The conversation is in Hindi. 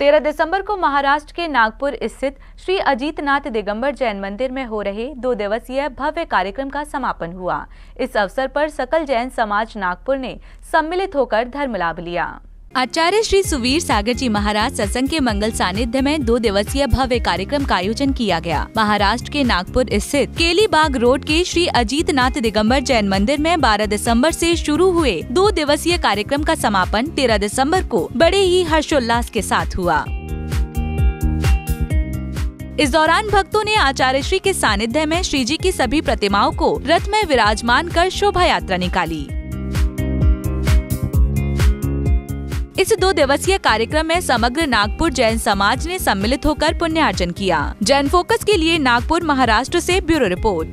तेरह दिसंबर को महाराष्ट्र के नागपुर स्थित श्री अजीतनाथ दिगंबर जैन मंदिर में हो रहे दो दिवसीय भव्य कार्यक्रम का समापन हुआ। इस अवसर पर सकल जैन समाज नागपुर ने सम्मिलित होकर धर्म लाभ लिया। आचार्य श्री सुवीर सागर जी महाराज सत्संग के मंगल सानिध्य में दो दिवसीय भव्य कार्यक्रम का आयोजन किया गया। महाराष्ट्र के नागपुर स्थित केली बाग रोड के श्री अजीत नाथ दिगम्बर जैन मंदिर में 12 दिसंबर से शुरू हुए दो दिवसीय कार्यक्रम का समापन 13 दिसंबर को बड़े ही हर्षोल्लास के साथ हुआ। इस दौरान भक्तों ने आचार्य श्री के सानिध्य में श्री जी की सभी प्रतिमाओं को रथ में विराजमान कर शोभा यात्रा निकाली। इस दो दिवसीय कार्यक्रम में समग्र नागपुर जैन समाज ने सम्मिलित होकर पुण्यार्जन किया। जैन फोकस के लिए नागपुर महाराष्ट्र ऐसी ब्यूरो रिपोर्ट।